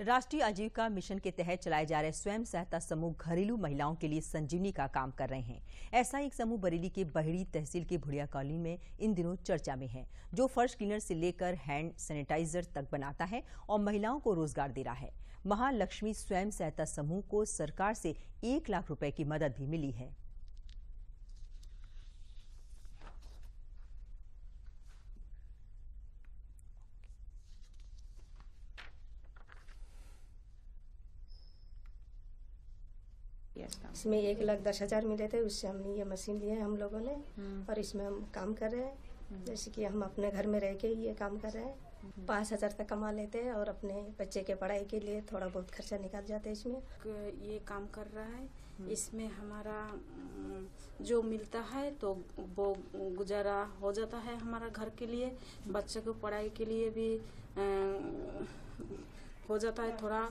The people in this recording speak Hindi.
राष्ट्रीय आजीविका मिशन के तहत चलाए जा रहे स्वयं सहायता समूह घरेलू महिलाओं के लिए संजीवनी का काम कर रहे हैं। ऐसा एक समूह बरेली के बहड़ी तहसील के भुड़िया कॉलोनी में इन दिनों चर्चा में है, जो फर्श क्लीनर से लेकर हैंड सैनिटाइजर तक बनाता है और महिलाओं को रोज़गार दे रहा है। महालक्ष्मी स्वयं सहायता समूह को सरकार से एक लाख रुपए की मदद भी मिली है। इसमें एक लाख दस हज़ार मिले थे उससे हमने ये मशीन लिए हम लोगों ने और इसमें हम काम कर रहे हैं। जैसे कि हम अपने घर में रह के ये काम कर रहे हैं। पाँच हज़ार तक कमा लेते हैं और अपने बच्चे के पढ़ाई के लिए थोड़ा बहुत खर्चा निकाल जाते हैं इसमें। ये काम कर रहा है। इसमें हमारा जो मिलता है तो वो गुजारा हो जाता है हमारा घर के लिए। बच्चे को पढ़ाई के लिए भी हो जाता है थोड़ा।